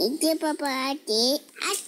一个爸爸的阿杜。